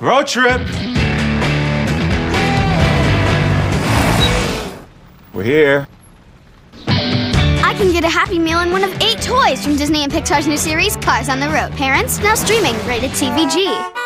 Road trip. We're here. I can get a Happy Meal and one of eight toys from Disney and Pixar's new series, Cars on the Road. Parents, now streaming, rated TVG.